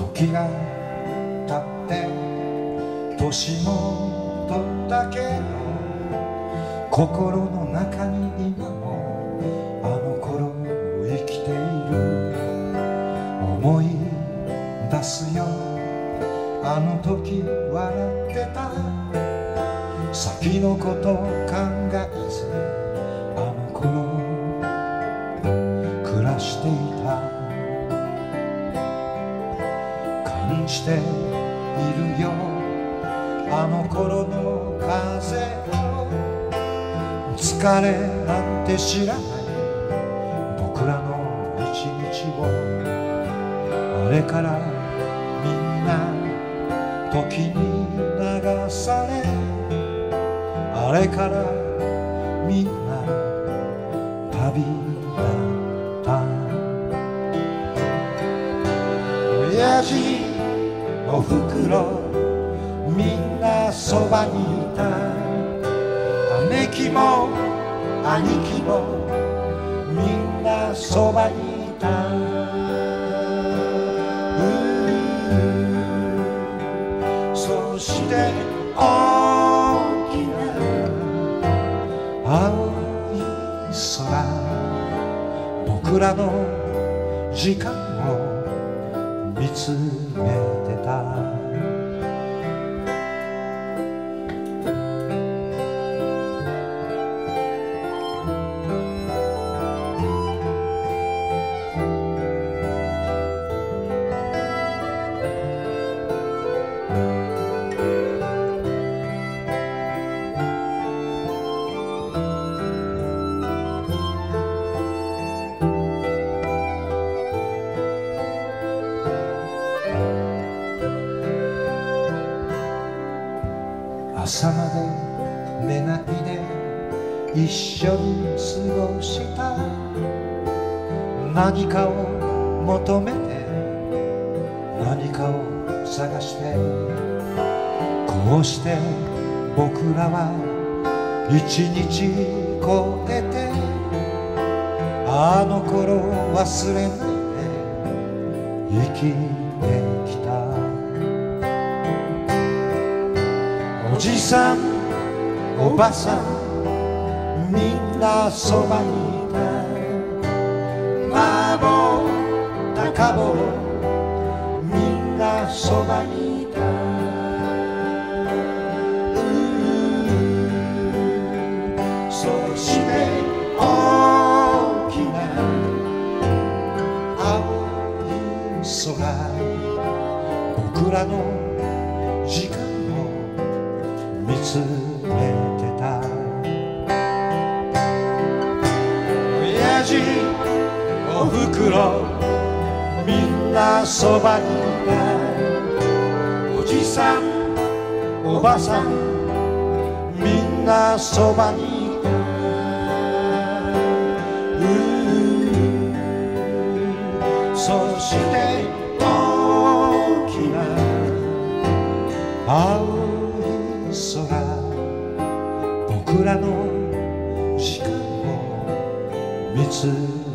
時が経って年も取ったけど心の中に今もあの頃を生きている。思い出すよ。あの時笑ってた。先のこと考えず感じているよ。あの頃の風を疲れなんて知らない。僕らの一日を。あれからみんな時に流され。あれからみんな旅立った。親父おふくろみんなそばにいた。姉貴も兄貴もみんなそばにいた。うそして大きな青い空。僕らの時間。見つめてた朝まで寝ないで一緒に過ごした。何かを求めて何かを探して。こうして僕らは一日越えてあの頃忘れないで生きてじさんおばさんみんなそばにいた孫高坊みんなそばにいたそして大きな青い空僕らのんなそばにいたおじさんおばさんみんなそばにいたそして大きな青い空。僕らの時間を見つめ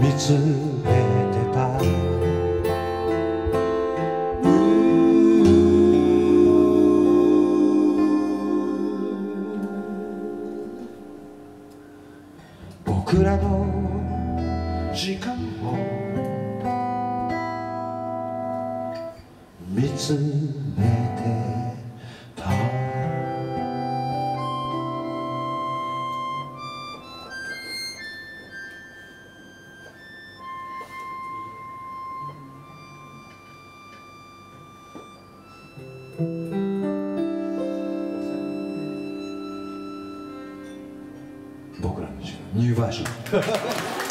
見つめてた。僕らの時間を見つめて僕らの時間ニューバージョン